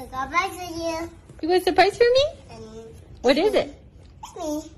I got a surprise for you. You got a surprise for me? And What is it? It's me.